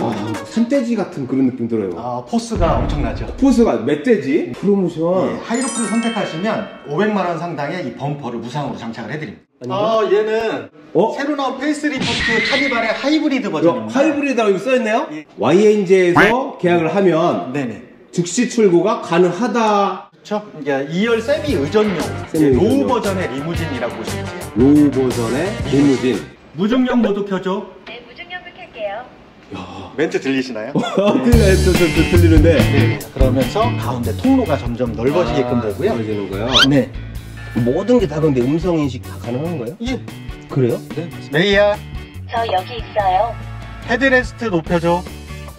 와, 산돼지 같은 그런 느낌 들어요. 아, 포스가 엄청나죠. 포스가 멧돼지? 프로모션. 예, 하이루프를 선택하시면 500만 원 상당의 이 범퍼를 무상으로 장착을 해드립니다. 아닌가? 아, 얘는 어? 새로 나온 페이스리프트 카니발의 하이브리드 버전입니다. 하이브리드라고 여기 써있네요? 예. YNJ에서 계약을 하면 네네. 즉시 출고가 가능하다. 그렇죠. 이게 2열 세미 의전용 세미 로우 의전용. 버전의 리무진이라고 보시면 돼요. 로우 버전의 리무진. 무중력 모드 켜줘. 네. 멘트 들리시나요? 들려, 들- 들- 들리는데. 네. 그러면서 가운데 통로가 점점 넓어지게끔 아, 되고요. 넓어지는 거요? 네. 모든 게 다 근데 음성 인식 다 가능한 거예요? 예. 그래요? 네. 메이야, 저 여기 있어요. 헤드레스트 높여줘.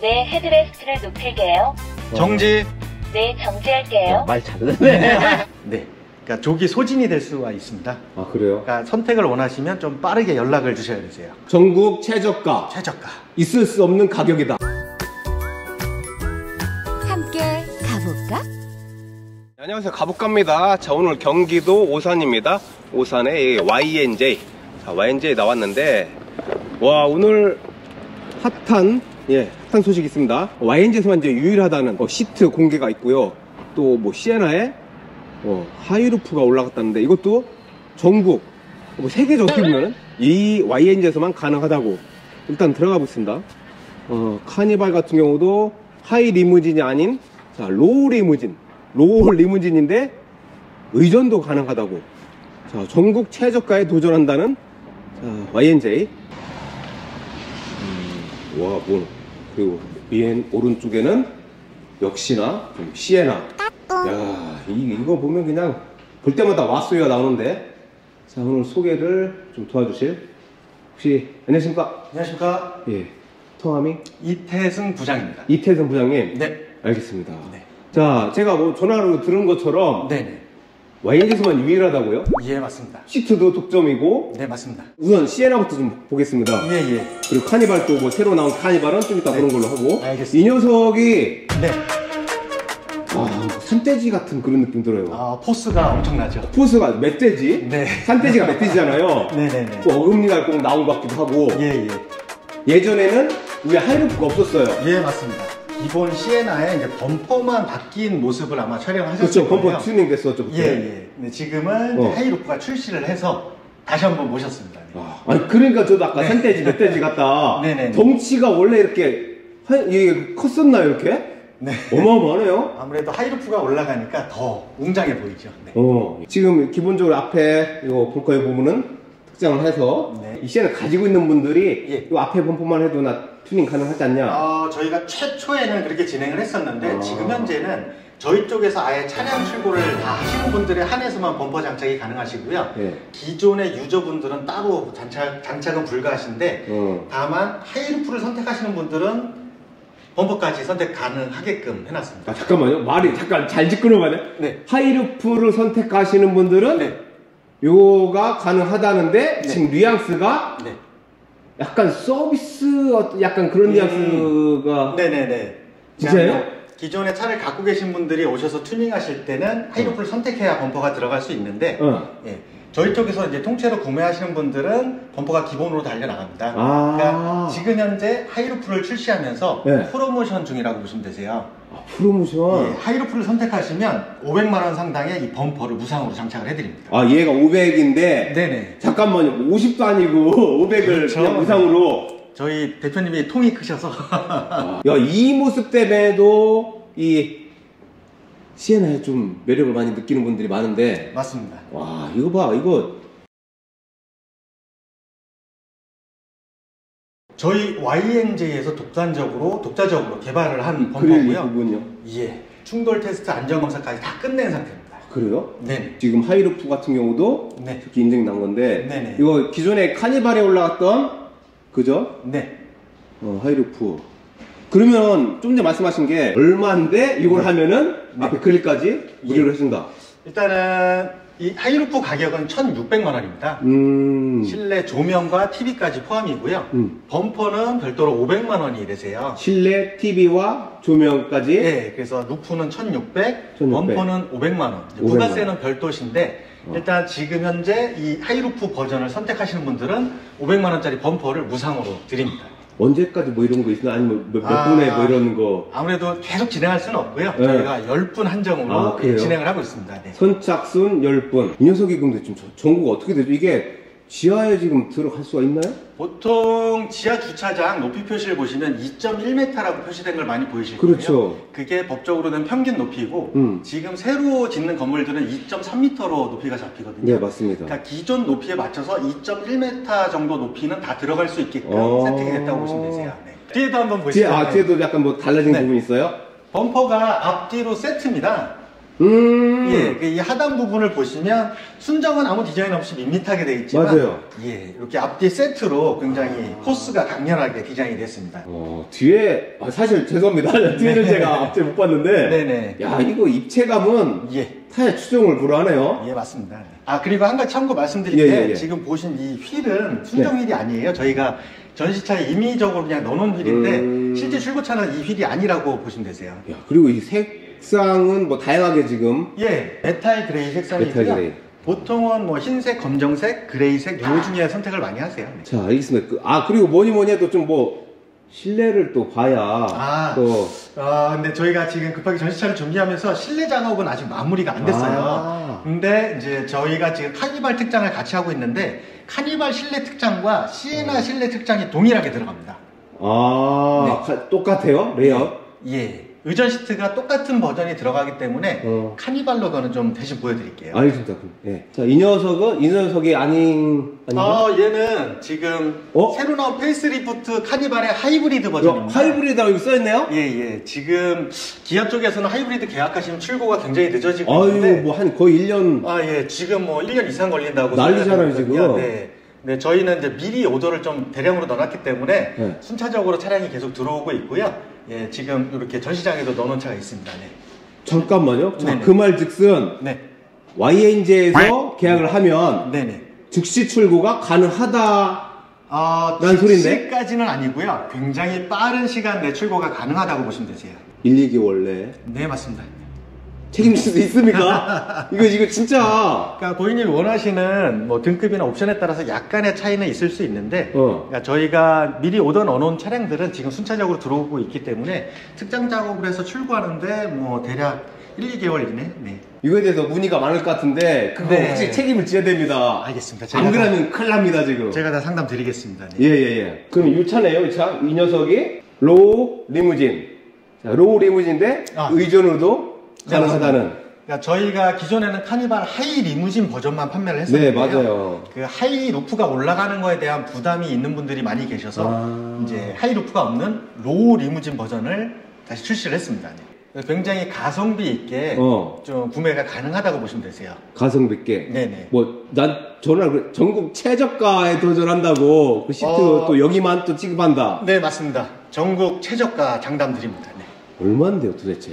네, 헤드레스트를 높일게요. 정지. 네, 정지할게요. 말 잘하네. 네. 그러니까 조기 소진이 될 수가 있습니다. 아, 그래요? 그러니까 선택을 원하시면 좀 빠르게 연락을 주셔야 되세요. 전국 최저가. 최저가. 있을 수 없는 가격이다. 함께 가볼까? 안녕하세요. 가복갑니다. 자, 오늘 경기도 오산입니다. 오산의 YNJ. 자, YNJ 나왔는데, 와, 오늘 핫한, 예, 핫한 소식이 있습니다. YNJ에서만 이제 유일하다는 어, 시트 공개가 있고요. 또 뭐 시에나에 어, 하이루프가 올라갔다는데, 이것도 전국, 뭐 세계적 어떻게 보면은 이 YNJ에서만 가능하다고. 일단 들어가 보겠습니다. 어, 카니발 같은 경우도 하이 리무진이 아닌 자, 로우 리무진. 로우 리무진인데 의전도 가능하다고. 자, 전국 최저가에 도전한다는 자, YNJ. 음, 와, 뭐. 그리고 위엔 오른쪽에는 역시나 좀 시에나. 야, 이, 이거 보면 그냥 볼 때마다 왓소리가 나오는데. 자, 오늘 소개를 좀 도와주실 혹시 안녕하십니까? 안녕하십니까. 예. 성함이 이태승 부장입니다. 이태선 부장님. 네. 알겠습니다. 네. 자, 제가 뭐 전화로 들은 것처럼 네네. YN에서만 유일하다고요? 예, 맞습니다. 시트도 독점이고 네, 맞습니다. 우선 시에나부터 좀 보겠습니다. 예, 예. 그리고 카니발 또 뭐 새로 나온 카니발은 좀 이따 보는 걸로 하고 알겠습니다. 이 녀석이 네. 아, 산돼지 같은 그런 느낌 들어요. 아, 포스가 엄청나죠. 포스가 멧돼지? 네. 산돼지가 멧돼지잖아요. 네네네. 또 어금니가 꼭 나온 것 같기도 하고 예, 예. 예전에는 우리 하이루프가 없었어요. 예, 맞습니다. 기본 시에나에 이제 범퍼만 바뀐 모습을 아마 촬영하셨을 그렇죠. 거예요. 범퍼 튜닝 됐었죠. 그때. 예, 예. 근데 지금은 어. 하이루프가 출시를 해서 다시 한번 모셨습니다. 네. 아, 아니 그러니까 저도 아까 네. 산돼지 멧돼지 같다. 네네네. 덩치가 원래 이렇게 한- 이게 컸었나요 이렇게? 네. 어마어마하네요. 아무래도 하이루프가 올라가니까 더 웅장해 보이죠. 네. 어 지금 기본적으로 앞에 이거 볼거에 보면은 특장을 해서 네. 이 시에나 가지고 있는 분들이 예. 이 앞에 범퍼만 해도 나 튜닝 가능하지 않냐? 어, 저희가 최초에는 그렇게 진행을 했었는데 아. 지금 현재는 저희 쪽에서 아예 차량 출고를 다 하시는 분들에 한해서만 범퍼 장착이 가능하시고요. 예. 기존의 유저분들은 따로 장착, 장착은 불가하신데 어. 다만 하이루프를 선택하시는 분들은 범퍼까지 선택 가능하게끔 해놨습니다. 아 잠깐만요. 말이 잠깐 잘 짚끊어가네. 네. 하이루프를 선택하시는 분들은 네. 요가 가능하다는데 네. 지금 뉘앙스가 네. 약간 서비스 어떤 약간 그런 음. 뉘앙스가 네네네. 진짜요? 기존에 차를 갖고 계신 분들이 오셔서 튜닝하실 때는 하이루프를 선택해야 범퍼가 들어갈 수 있는데 어. 예. 저희 쪽에서 이제 통째로 구매하시는 분들은 범퍼가 기본으로 달려 나갑니다. 아. 그러니까 지금 현재 하이루프를 출시하면서 네. 프로모션 중이라고 보시면 되세요. 아, 프로모션. 예, 하이루프를 선택하시면 500만 원 상당의 이 범퍼를 무상으로 장착을 해드립니다. 아, 얘가 500인데. 네네. 잠깐만요. 50도 아니고 500을 그렇죠. 그냥 무상으로. 저희 대표님이 통이 크셔서 야, 이 모습 때문에도 이 시에나에 좀 매력을 많이 느끼는 분들이 많은데. 맞습니다. 와, 이거 봐. 이거. 저희 YNJ에서 독단적으로 독자적으로 개발을 한 이 범퍼고요. 부분요. 예. 충돌 테스트 안전 검사까지 다 끝낸 상태입니다. 그래요? 네. 지금 하이루프 같은 경우도 네. 특히 인증이 난 건데. 네네. 이거 기존에 카니발에 올라갔던, 그죠? 네. 어, 하이루프. 그러면 좀 전에 말씀하신 게 얼마인데 이걸 네. 하면은 네. 앞에 그릴까지 무료로 해준다. 일단은 이 하이루프 가격은 1,600만 원입니다. 음. 실내 조명과 TV까지 포함이고요. 음. 범퍼는 별도로 500만 원이 되세요. 실내 TV와 조명까지 예, 그래서 루프는 1,600, 1600. 범퍼는 500만 원. 이제 500만 부가세는 별도신데 어. 일단 지금 현재 이 하이루프 버전을 선택하시는 분들은 500만 원짜리 범퍼를 무상으로 드립니다. 언제까지 뭐 이런 거 있나 아니면 몇, 몇 아. 분에 뭐 이런 거 아무래도 계속 진행할 수는 없고요. 네. 저희가 10분 한정으로 아, 진행을 하고 있습니다. 네. 선착순 10분. 이 녀석이 근데 지금 저- 전국 어떻게 되죠? 이게 지하에 지금 들어갈 수가 있나요? 보통 지하 주차장 높이 표시를 보시면 2.1m라고 표시된 걸 많이 보이실 그렇죠. 거예요. 그게 법적으로는 평균 높이고 음. 지금 새로 짓는 건물들은 2.3m로 높이가 잡히거든요. 네, 맞습니다. 그러니까 기존 높이에 맞춰서 2.1m 정도 높이는 다 들어갈 수 있게끔 어. 세팅이 됐다고 보시면 되세요. 네. 뒤에도 한번 보시죠. 뒤에, 아, 뒤에도 약간 뭐 달라진 네. 부분이 있어요? 범퍼가 앞뒤로 세트입니다. 음. 예, 그 이 하단 부분을 보시면 순정은 아무 디자인 없이 밋밋하게 되어 있지만 맞아요. 예, 이렇게 앞뒤 세트로 굉장히 코스가 강렬하게 디자인이 됐습니다. 어, 뒤에, 아, 사실 죄송합니다. 뒤에는 네. 제가 앞뒤 못 봤는데. 네네. 야, 이거 입체감은 예. 타의 추종을 불허하네요. 예, 맞습니다. 아, 그리고 한 가지 참고 말씀드릴 예, 때, 예, 예. 지금 보신 이 휠은 순정 휠이 아니에요. 저희가 전시차에 임의적으로 그냥 넣어놓은 휠인데, 음. 실제 출고차는 이 휠이 아니라고 보시면 되세요. 야, 그리고 이 색 상은 뭐 다양하게 지금. 예, metal gray 색상이고요. gray. 보통은 뭐 흰색, 검정색, gray색 요 중에 선택을 많이 하세요. 네. 자, 알겠습니다. 그- 아, 그리고 뭐니 뭐니 해도 좀 뭐, 실내를 또 봐야. 아. 또. 아, 근데 저희가 지금 급하게 전시차를 준비하면서 실내 작업은 아직 마무리가 안 됐어요. 아. 근데 이제 저희가 지금 카니발 특장을 같이 하고 있는데 카니발 실내 특장과 시에나 실내 특장이 동일하게 들어갑니다. 아, 가- 똑같아요? 레이아웃? 예. 의전 시트가 똑같은 버전이 들어가기 때문에 어. 카니발로 거는 좀 대신 보여드릴게요. 알겠습니다. 그럼. 예. 자, 이 녀석은, 이 녀석이 아닌, 아닌가? 어, 얘는 지금 어? 새로 나온 페이스리프트 카니발의 하이브리드 버전입니다. 하이브리드라고 여기 써있네요? 예, 예. 지금 기아 쪽에서는 하이브리드 계약하시면 출고가 굉장히 늦어지고 아유, 있는데 뭐 한 거의 1년. 아, 예. 지금 뭐 1년 이상 걸린다고. 난리잖아요. 지금. 네. 네, 저희는 이제 미리 오더를 좀 대량으로 넣어놨기 때문에 네. 순차적으로 차량이 계속 들어오고 있고요. 예, 지금 이렇게 전시장에도 넣어놓은 차가 있습니다. 네. 잠깐만요. 자. 그 말 즉슨, 네. YNJ에서 계약을 하면 네네. 즉시 출고가 가능하다. 아, 난 소린데? 까지는 아니고요. 굉장히 빠른 시간 내 출고가 가능하다고 보시면 되세요. 1, 2개월 내에. 네, 맞습니다. 책임질 수 있습니까? 이거, 이거 진짜. 그러니까 고객님이 원하시는 뭐 등급이나 옵션에 따라서 약간의 차이는 있을 수 있는데 어. 그러니까 저희가 미리 오더 넣어놓은 차량들은 지금 순차적으로 들어오고 있기 때문에 특장 작업을 해서 출고하는데 뭐 대략 1, 2개월 이내 네. 이거에 대해서 문의가 많을 것 같은데, 그거 네. 혹시 책임을 져야 됩니다. 알겠습니다. 안 제가 그러면 큰일 납니다, 지금. 제가 다 상담 드리겠습니다. 네. 예, 예, 예. 그럼 이 차네요, 이 차. 이 녀석이 low 리무진. 자, low 리무진인데 아. 의전으로도 네, 가능하다는. 그러니까 저희가 기존에는 카니발 high 리무진 버전만 판매를 네, 했었는데요. 맞아요. 그 high roof가 올라가는 거에 대한 부담이 있는 분들이 많이 계셔서 아. 이제 high roof가 없는 low 리무진 버전을 다시 출시를 했습니다. 네. 굉장히 가성비 있게 어. 좀 구매가 가능하다고 보시면 되세요. 가성비 있게. 네네. 뭐, 난, 저는 그 전국 최저가에 도전한다고 그 시트 어. 또 여기만 또 취급한다. 네, 맞습니다. 전국 최저가 장담 드립니다. 네. 얼마인데요, 도대체?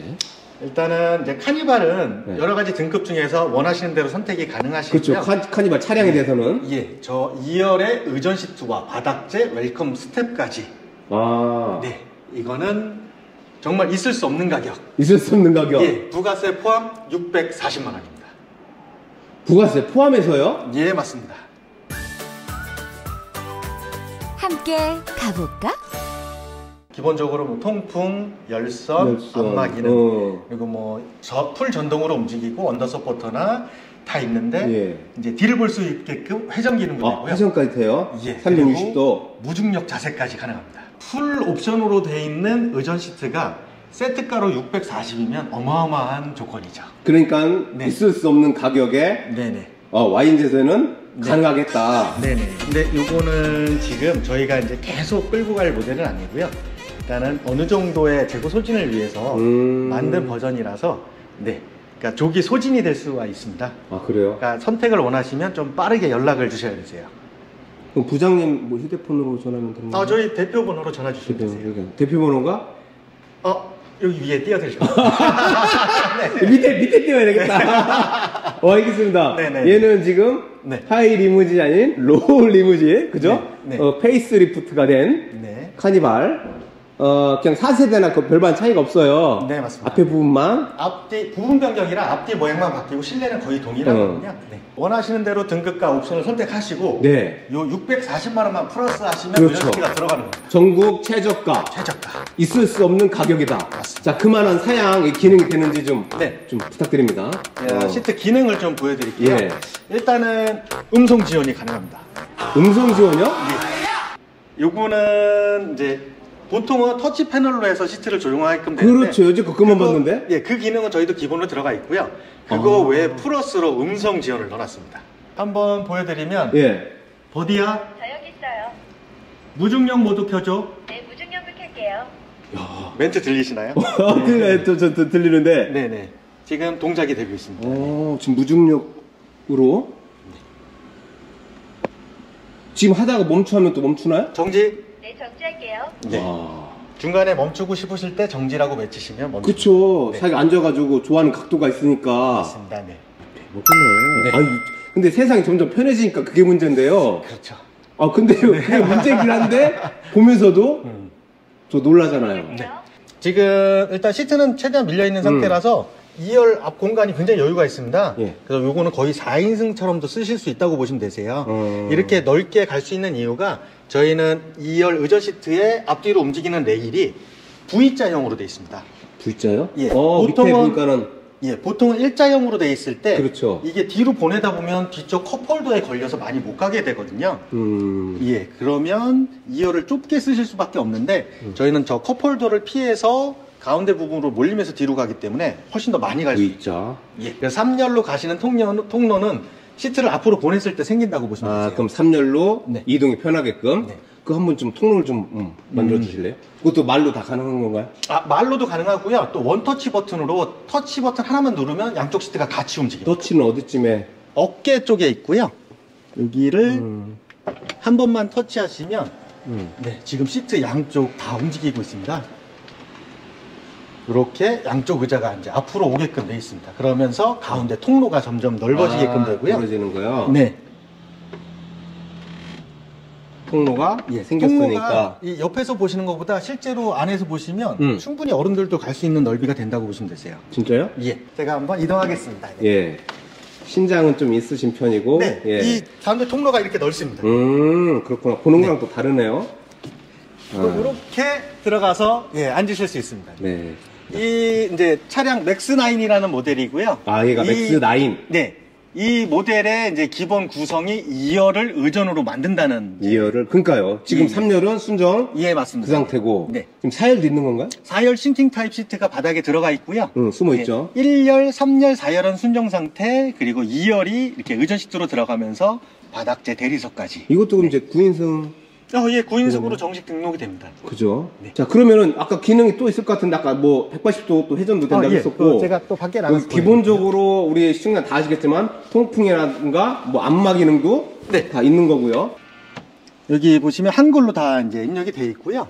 일단은 이제 카니발은 네. 여러 가지 등급 중에서 원하시는 대로 선택이 가능하시고요. 그렇죠. 카, 카니발 차량에 대해서는. 예, 저 2열의 의전 시트와 바닥재 welcome step까지. 아. 네, 이거는 정말 있을 수 없는 가격. 있을 수 없는 가격. 예, 부가세 포함 640만 원입니다. 부가세 포함해서요? 예, 맞습니다. 함께 가볼까? 기본적으로 뭐 통풍, 열선, 열선, 안마 기능, 어. 그리고 뭐 full 전동으로 움직이고 under supporter나 다 있는데 예. 이제 뒤를 볼 수 있게끔 회전 기능도 아, 되고요. 회전까지 돼요? 예, 360도. 그리고 무중력 자세까지 가능합니다. full 옵션으로 돼 있는 의전 시트가 세트가로 640이면 어마어마한 조건이죠. 그러니까 네. 있을 수 없는 가격에 네네. 어, 와인 제세는 네. 가능하겠다. 네네. 근데 요거는 지금 저희가 이제 계속 끌고 갈 모델은 아니고요. 일단은 어느 정도의 재고 소진을 위해서 음. 만든 버전이라서 네. 그러니까 조기 소진이 될 수가 있습니다. 아 그래요? 그러니까 선택을 원하시면 좀 빠르게 연락을 주셔야 되세요. 그럼 부장님 뭐 휴대폰으로 전화하면 되는 아, 거예요? 저희 대표 번호로 전화 주시면 되세요. 대표, 번호가 어, 여기 위에 띄워드릴 거예요. 밑에 밑에 띄워야 되겠다. 어 알겠습니다. 네네. 얘는 지금 네. high 리무진이 아닌 low 리무진, 그죠? 네, 네. 어, facelift가 된 네. 카니발 어, 그냥 4세대나 그 별반 차이가 없어요. 네, 맞습니다. 앞에 부분만. 앞뒤 부분 변경이라 앞뒤 모양만 바뀌고 실내는 거의 동일하거든요. 어. 네. 원하시는 대로 등급과 옵션을 선택하시고 네. 요 640만 원만 플러스 하시면 그렇죠. 의전시트가 들어가는 겁니다. 전국 최저가. 최저가. 있을 수 없는 가격이다. 맞습니다. 자, 그만한 사양, 이 기능이 되는지 좀, 네. 좀 부탁드립니다. 예, 어. 시트 기능을 좀 보여드릴게요. 예. 일단은 음성 지원이 가능합니다. 음성 지원이요? 요거는 이제 보통은 터치 패널로 해서 시트를 조용하게끔 되는데 그렇죠. 요즘 그것만 그거- 봤는데. 예, 그 기능은 저희도 기본으로 들어가 있고요. 그거 아. 외에 플러스로 음성 지원을 넣어놨습니다. 한번 보여드리면 예. 버디야 저 여기 있어요. 무중력 모드 켜줘. 네, 무중력을 켤게요. 멘트 들리시나요? 들려요. 저, 저, 저 들리는데. 네네. 지금 동작이 되고 있습니다. 어, 지금 무중력으로. 지금 하다가 멈추하면 또 멈추나요? 정지. 네, 정지할게요. 네. 와. 중간에 멈추고 싶으실 때 정지라고 외치시면 멈추. 그쵸. 네. 자기가 앉아가지고 좋아하는 각도가 있으니까. 맞습니다. 네. 대박이네. 네. 아니, 근데 세상이 점점 편해지니까 그게 문제인데요. 그렇죠. 아, 근데 그게 문제긴 한데, 보면서도 음. 저 놀라잖아요. 네. 지금 일단 시트는 최대한 밀려 있는 상태라서 2열 앞 공간이 굉장히 여유가 있습니다. 예. 그래서 요거는 거의 4인승처럼도 쓰실 수 있다고 보시면 되세요. 어. 이렇게 넓게 갈 수 있는 이유가 저희는 2열 의전 시트의 앞뒤로 움직이는 레일이 V자형으로 되어 있습니다. V자요? 예. 어, 보통은- 보니까는. 예, 보통은 일자형으로 되어 있을 때 그렇죠. 이게 뒤로 보내다 보면 뒤쪽 컵홀더에 걸려서 많이 못 가게 되거든요. 음. 예, 그러면 2열을 좁게 쓰실 수밖에 없는데 저희는 저 컵홀더를 피해서 가운데 부분으로 몰리면서 뒤로 가기 때문에 훨씬 더 많이 갈 수 있죠. 예. 그래서 3열로 가시는 통로, 통로는 시트를 앞으로 보냈을 때 생긴다고 보시면 아, 되세요. 그럼 3열로 네. 이동이 편하게끔. 네. 그 한번 좀 통로를 좀 음, 만들어 주실래요? 그것도 말로 다 가능한 건가요? 아, 말로도 가능하고요. 또 원터치 버튼으로 터치 버튼 하나만 누르면 양쪽 시트가 같이 움직여요. 터치는 어디쯤에? 어깨 쪽에 있고요. 여기를 음. 한 번만 터치하시면 음. 네, 지금 시트 양쪽 다 움직이고 있습니다. 이렇게 양쪽 의자가 이제 앞으로 오게끔 되어 있습니다. 그러면서 가운데 통로가 점점 넓어지게끔 아, 되고요. 넓어지는 거요? 네. 통로가 예, 생겼으니까. 통로가 이 옆에서 보시는 것보다 실제로 안에서 보시면 음. 충분히 어른들도 갈 수 있는 넓이가 된다고 보시면 되세요. 진짜요? 예. 제가 한번 이동하겠습니다. 네. 예. 신장은 좀 있으신 편이고. 네. 예. 이 가운데 통로가 이렇게 넓습니다. 음, 그렇구나. 보는 거랑 또 다르네요. 또 아, 이렇게 들어가서 예, 앉으실 수 있습니다. 네. 이 이제 차량 맥스9이라는 모델이고요. 아, 얘가 이- 맥스9. 네. 이 모델의 이제 기본 구성이 2열을 의전으로 만든다는 2열. 2열을. 그러니까요. 지금 예. 3열은 순정 예, 그 맞습니다. 상태고. 네. 지금 4열도 있는 건가요? 4열 sinking 타입 시트가 바닥에 들어가 있고요. 응, 숨어 있죠. 네. 1열, 3열, 4열은 순정 상태, 그리고 2열이 이렇게 의전 시트로 들어가면서 바닥재 대리석까지. 이것도 그럼 이제 9인승 어, 예, 9인승으로 이거는? 정식 등록이 됩니다. 그죠? 네. 자, 그러면은 아까 기능이 또 있을 것 같은데 아까 뭐 180도 또 회전도 된다고 아, 예. 했었고 그 제가 또 밖에 그 나가서 기본적으로 우리 시청자 다 아시겠지만 통풍이라든가 뭐 안마 기능도 네. 다 있는 거고요. 여기 보시면 한글로 다 이제 입력이 돼 있고요.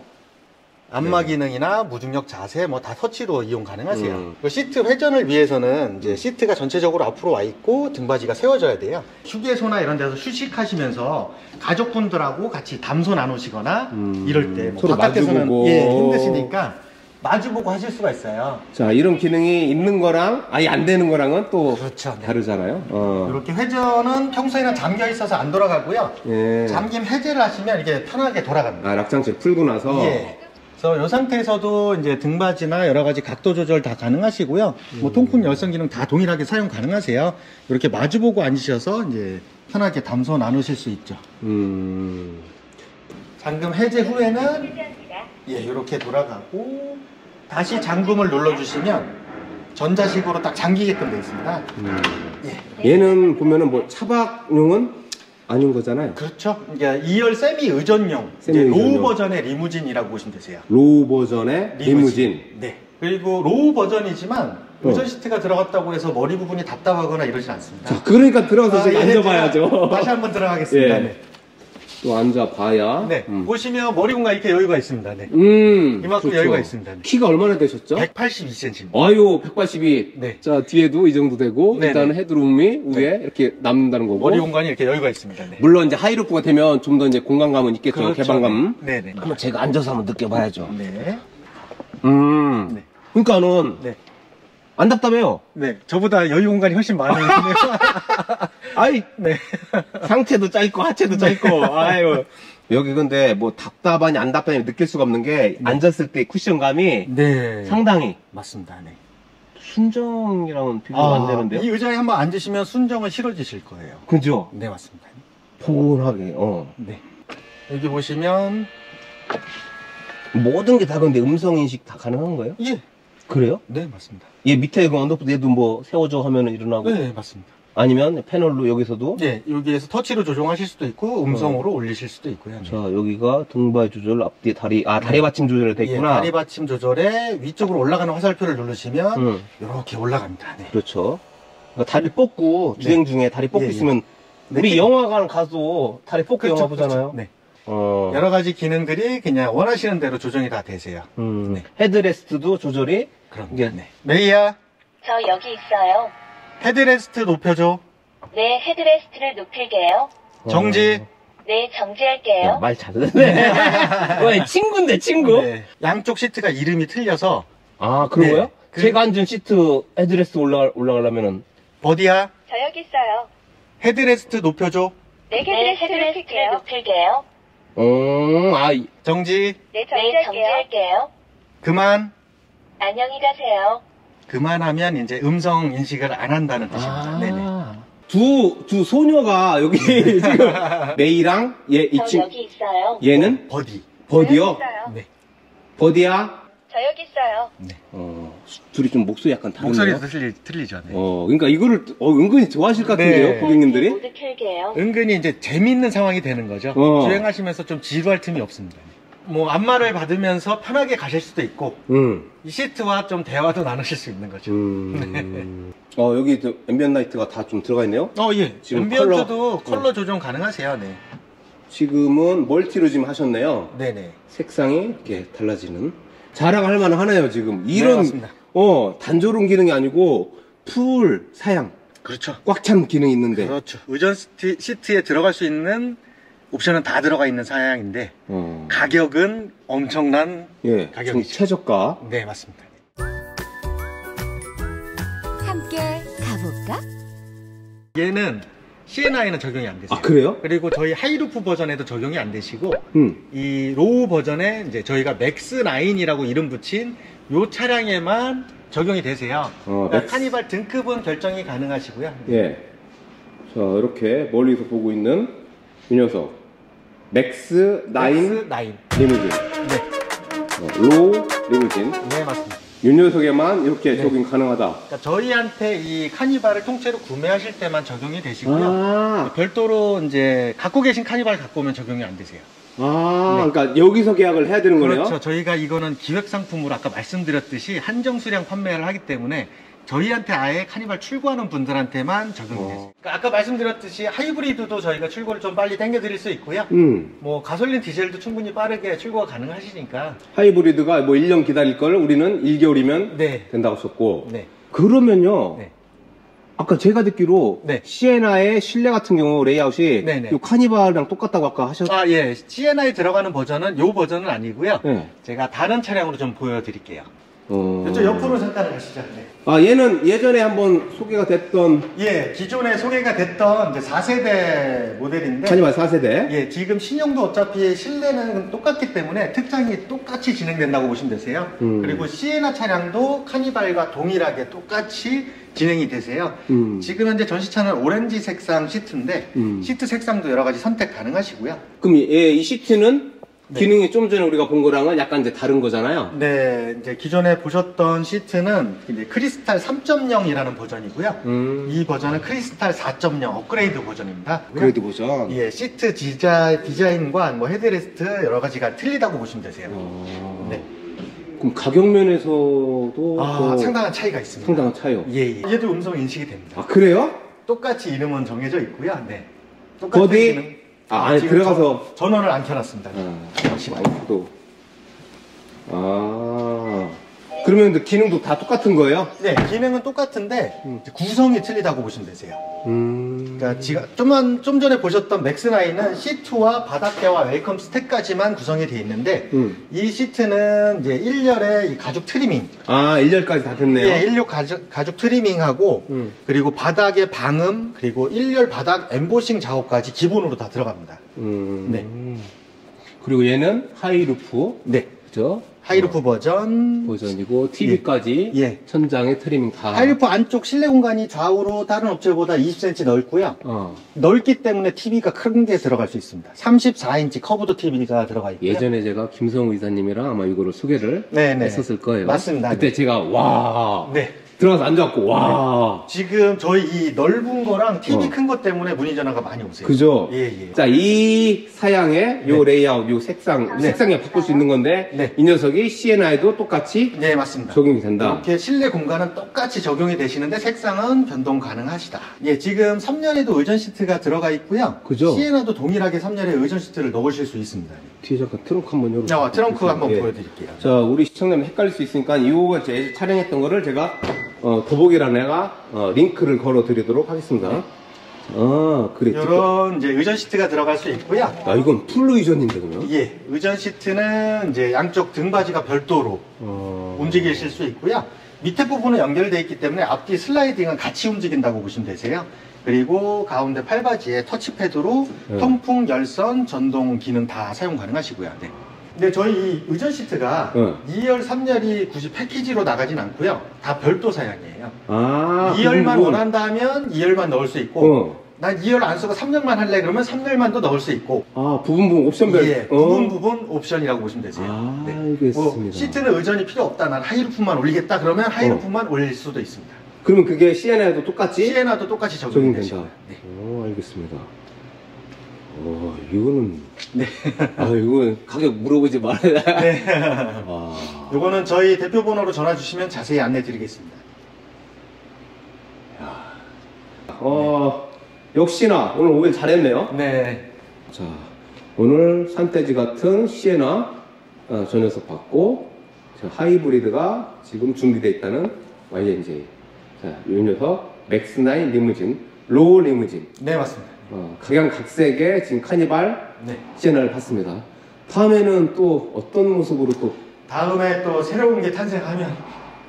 안마 네. 기능이나 무중력 자세 뭐 다 터치로 이용 가능하세요. 음. 그 시트 회전을 위해서는 이제 시트가 전체적으로 앞으로 와 있고 등받이가 세워져야 돼요. 휴게소나 이런 데서 휴식하시면서 가족분들하고 같이 담소 나누시거나 음. 이럴 때뭐 서로 바깥에서는 마주보고. 예, 힘드시니까 마주보고 하실 수가 있어요. 자, 이런 기능이 있는 거랑 아예 안 되는 거랑은 또 그렇죠. 네. 다르잖아요. 어. 이렇게 회전은 평소에는 잠겨 있어서 안 돌아가고요. 예. 잠김 해제를 하시면 이게 편하게 돌아갑니다. 아, 락장치 풀고 나서 예. 그래서 이 상태에서도 이제 등받이나 여러 가지 각도 조절 다 가능하시고요. 뭐 통풍 열선 기능 다 동일하게 사용 가능하세요. 이렇게 마주보고 앉으셔서 이제 편하게 담소 나누실 수 있죠. 음. 잠금 해제 후에는. 예, 이렇게 돌아가고 다시 잠금을 눌러주시면 전자식으로 딱 잠기게끔 되어 있습니다. 음. 예. 얘는 보면은 뭐 차박용은 아닌 거잖아요. 그렇죠. 이게 2열 세미 의전용, 세미 이제 의전용. low 버전의 리무진이라고 보시면 되세요. low 버전의 리무진. 네. 그리고 low 버전이지만 어. 의전 시트가 들어갔다고 해서 머리 부분이 답답하거나 이러진 않습니다. 자, 그러니까 들어가서 아, 좀 예, 앉아봐야죠. 다시 한번 들어가겠습니다. 예. 네. 또 앉아봐야. 네. 음. 보시면 머리 공간 이렇게 여유가 있습니다. 네. 음, 이만큼 여유가 있습니다. 네. 키가 얼마나 되셨죠? 182cm입니다. 아유, 182. 네. 자, 뒤에도 이 정도 되고, 네네. 일단은 headroom이 위에 이렇게 남는다는 거고. 머리 공간이 이렇게 여유가 있습니다. 네. 물론 이제 high roof가 되면 좀 더 이제 공간감은 있겠죠. 그렇죠. 개방감. 네. 네네. 한번 제가 앉아서 한번 느껴봐야죠. 네. 음. 네. 그러니까는 네. 안 답답해요. 네. 저보다 여유 공간이 훨씬 많으네요. 아이 네. 상체도 짧고 하체도 짧고. 아유. 여기 근데 뭐 답답하니 안 답답하니 느낄 수가 없는 게 앉았을 때 쿠션감이 네. 상당히 맞습니다. 네. 순정이랑은 비교가 안 되는데요. 이 의자에 한번 앉으시면 순정은 싫어지실 거예요. 그죠? 네, 맞습니다. 포근하게. 어. 네. 여기 보시면 모든 게 다 근데 음성 인식 다 가능한 거예요? 예. 그래요? 네, 맞습니다. 얘 밑에 그 under foot 얘도 뭐 세워줘 하면은 일어나고 네, 맞습니다. 아니면 패널로 여기서도 예, 여기에서 터치로 조정하실 수도 있고 음성으로 올리실 수도 있고요. 네. 자 여기가 등발 조절 앞뒤 다리 아 다리 받침 조절이 돼 예, 있구나. 다리 받침 조절에 위쪽으로 올라가는 화살표를 누르시면 응. 이렇게 올라갑니다. 네. 그렇죠. 그러니까 다리 네. 주행 중에 다리 뻗고 예, 예. 있으면 네, 우리 그- 영화관 가서 다리 뻗고 그렇죠, 영화 보잖아요. 그렇죠. 네. 어. 여러 가지 기능들이 그냥 원하시는 대로 조정이 다 되세요. 음, 네. headrest도 조절이 그럼 이게 네. 메이야, 저 여기 있어요. 헤드레스트 높여줘. 네, headrest를 높일게요. 정지. 네, 정지할게요. 야, 말 잘하네. 왜 친구인데 친구? 네. 양쪽 시트가 이름이 틀려서 아 그런 네. 거요? 그- 제가 앉은 시트 헤드레스트 올라가 올라가려면은 버디야, 저 여기 있어요. 헤드레스트 높여줘. 네, headrest를 높일게요. 음, 아, 이- 정지. 네, 정지할게요. 그만. 안녕히 가세요. 그만하면 이제 음성 인식을 안 한다는 뜻입니다. 네네. 아. 두, 두 소녀가 여기 지금 메이랑 얘, 이 저 친, 여기 있어요. 얘는 버디. 저 여기 버디요? 있어요. 네. 버디야? 저 여기 있어요. 어, 둘이 좀 목소리 약간 다르네요. 목소리도 틀리, 틀리죠. 네. 어, 그러니까 이거를 어, 은근히 좋아하실 것 같은데요, 네. 고객님들이? 모두. 은근히 이제 재밌는 상황이 되는 거죠. 어. 주행하시면서 좀 지루할 틈이 없습니다. 뭐 안마를 받으면서 편하게 가실 수도 있고 응. 이 시트와 좀 대화도 나누실 수 있는 거죠. 음. 어, 여기 저 ambient light가 다 좀 들어가 있네요. 어 예. 지금 ambient도 컬러- 컬러, 조정 가능하세요. 네. 지금은 멀티로 지금 하셨네요. 네네. 색상이 이렇게 달라지는. 자랑할 만은 하네요, 지금. 이런, 네. 어, 단조로운 기능이 아니고, full, 사양, 그렇죠. 꽉 찬 기능이 있는데. 그렇죠. 의전 시트, 시트에 들어갈 수 있는 옵션은 다 들어가 있는 사양인데 어. 가격은 엄청난 예, 좀 가격이죠. 최저가. 네 맞습니다. 함께 가볼까? 얘는 CNI는 적용이 안 되세요. 아, 그래요? 그리고 저희 high roof 버전에도 적용이 안 되시고 음. 이 low 버전에 이제 저희가 맥스 9이라고 이름 붙인 요 차량에만 적용이 되세요. 어, 그러니까 맥스. 카니발 등급은 결정이 가능하시고요. 예. 자, 이렇게 멀리서 보고 있는 이 녀석. 맥스 9 맥스 9. 리무진. 네, 어, low 리무진. 네 맞습니다. 이 녀석에만 이렇게 네. 적용 가능하다. 그러니까 저희한테 이 카니발을 통째로 구매하실 때만 적용이 되시고요. 아, 별도로 이제 갖고 계신 카니발 갖고 오면 적용이 안 되세요. 아, 그러니까 여기서 계약을 해야 되는 거네요? 그렇죠. 저희가 이거는 기획 상품으로 아까 말씀드렸듯이 한정 수량 판매를 하기 때문에 저희한테 아예 카니발 출고하는 분들한테만 적용이 어. 되죠. 그러니까 아까 말씀드렸듯이 하이브리드도 저희가 출고를 좀 빨리 당겨드릴 수 있고요. 음. 뭐 가솔린 디젤도 충분히 빠르게 출고가 가능하시니까. 하이브리드가 뭐 1년 기다릴 걸 우리는 1개월이면 네. 된다고 썼고. 네. 그러면요. 네. 아까 제가 듣기로 네. 시에나의 실내 같은 경우 레이아웃이 네네. 이 카니발이랑 똑같다고 아까 하셨. 아, 예. 시에나 들어가는 버전은 요 버전은 아니고요. 네. 제가 다른 차량으로 좀 보여드릴게요. 어. 이쪽 옆으로 잠깐 가시죠. 네. 아 얘는 예전에 한번 소개가 됐던 예, 기존에 소개가 됐던 이제 4세대 모델인데. 카니발 4세대. 예, 지금 신형도 어차피 실내는 똑같기 때문에 특장이 똑같이 진행된다고 보시면 되세요. 음. 그리고 시에나 차량도 카니발과 동일하게 똑같이 진행이 되세요. 음. 지금 현재 전시차는 오렌지 색상 시트인데 음. 시트 색상도 여러 가지 선택 가능하시고요. 그럼 예, 이 시트는 네. 기능이 좀 전에 우리가 본 거랑은 약간 이제 다른 거잖아요. 네, 이제 기존에 보셨던 시트는 이제 크리스탈 3.0이라는 버전이고요. 음. 이 버전은 크리스탈 4.0 업그레이드 버전입니다. 그래도 보죠. 예, 시트 디자, 디자인과 뭐 헤드레스트 여러 가지가 틀리다고 보시면 되세요. 어. 네. 그럼 가격 면에서도 아, 또 상당한 차이가 있습니다. 상당한 차이요. 예, 예. 얘도 음성 인식이 됩니다. 아 그래요? 똑같이 이름은 정해져 있고요. 네. 똑같은 버디? 기능. 아, 지금 들어가서 전원을 안 켜놨습니다. 아, 와이프도. 아. 그러면 기능도 다 똑같은 거예요? 네, 기능은 똑같은데 음. 구성이 틀리다고 보시면 되세요. 음. 그러니까 좀만 좀 전에 보셨던 맥스9은 시트와 바닥대와 welcome step까지만 구성이 되어 있는데 음. 이 시트는 이제 1열에 가죽 trimming, 아, 1열까지 다 됐네요. 예, 1열 가죽, 가죽 trimming하고 음. 그리고 바닥에 방음 그리고 1열 바닥 엠보싱 작업까지 기본으로 다 들어갑니다. 음. 네. 그리고 얘는 high roof. 네, 그죠? high roof 어, 버전. 버전이고, TV까지. 예. 천장에 trimming 다. high roof 안쪽 실내 공간이 좌우로 다른 업체보다 20cm 넓고요. 어. 넓기 때문에 TV가 큰 게 들어갈 수 있습니다. 34인치 curved TV가 들어가 있고요. 예전에 제가 김성우 이사님이랑 아마 이거를 소개를 네네. 했었을 거예요. 맞습니다. 그때 제가 와 네. 들어가서 앉았고 와 지금 저희 이 넓은 거랑 TV 어. 큰것 때문에 문의 전화가 많이 오세요. 그죠? 예, 예. 자, 이 사양의 요 네. 레이아웃, 요 색상, 네. 색상에 바꿀 수 있는 건데, 네. 이 녀석이 시에나도 똑같이 네, 맞습니다. 적용이 된다. 이렇게 실내 공간은 똑같이 적용이 되시는데 색상은 변동 가능하시다. 예, 지금 3열에도 의전 시트가 들어가 있고요. 그죠? 시에나도 동일하게 3열에 의전 시트를 넣으실 수 있습니다. 뒤에 잠깐 트렁크 한번 열어. 자, 트렁크 한번 예. 보여드릴게요. 자, 우리 시청자님 헷갈릴 수 있으니까 이거 제 촬영했던 거를 제가 어, 더보기란에 애가 어, 링크를 걸어 드리도록 하겠습니다. 아, 그래. 이런 이제 의전 시트가 들어갈 수 있고요. 아, 이건 full로 의전인데 그러면? 예, 의전 시트는 이제 양쪽 등받이가 별도로 어... 움직이실 수 있고요. 밑에 부분은 연결되어 있기 때문에 앞뒤 슬라이딩은 같이 움직인다고 보시면 되세요. 그리고 가운데 팔받이에 터치패드로 네. 통풍, 열선, 전동 기능 다 사용 가능하시고요. 네. 근데 저희 이 의전 시트가 네. 2열, 3열이 굳이 패키지로 나가진 않고요. 다 별도 사양이에요. 아, 2열만 그건- 원한다면 2열만 넣을 수 있고 어. 난 2열 안 쓰고 3열만 할래 그러면 3열만도 넣을 수 있고 아, 부분 부분 옵션별. 예, 어. 부분 부분 옵션이라고 보시면 되세요. 아, 네. 알겠습니다. 뭐 시트는 의전이 필요 없다. 난 high roof만 올리겠다. 그러면 high roof만 올릴 수도 있습니다. 그러면 그게 CNI도 똑같이 시에나도 똑같이 적용이 적용된다. 네. 오, 알겠습니다. 어, 이거는. 네. 아, 이거 가격 물어보지 말아야. 네. 아, 요거는 저희 대표 번호로 전화 주시면 자세히 안내 드리겠습니다. 어, 역시나 오늘 오길 잘했네요. 네. 자, 오늘 산돼지 같은 시에나 어, 저 녀석 받고 자, 하이브리드가 지금 준비되어 있다는 YNJ. 자, 이 녀석 맥스9 리무진, low 리무진. 네, 맞습니다. 어, 각양각색의 지금 카니발 네. 시에나를 봤습니다. 다음에는 또 어떤 모습으로 또 다음에 또 새로운 게 탄생하면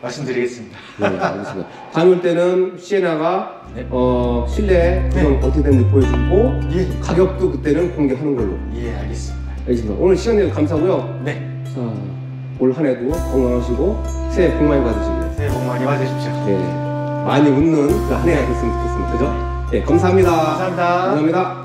말씀드리겠습니다. 네, 알겠습니다. 다음 올 때는 시에나가 네. 어, 실내 구성 네. 어떻게 되는지 보여주고 예. 가격도 그때는 공개하는 걸로 예, 알겠습니다. 알겠습니다. 오늘 시간 내서 감사하고요. 네. 자, 올 한 해도 건강하시고 새해 복 많이 받으시길. 새해 복 많이 받으십시오. 네, 많이 웃는 그 한 해가 됐으면 좋겠습니다. 그죠? 네, 감사합니다. 감사합니다. 감사합니다.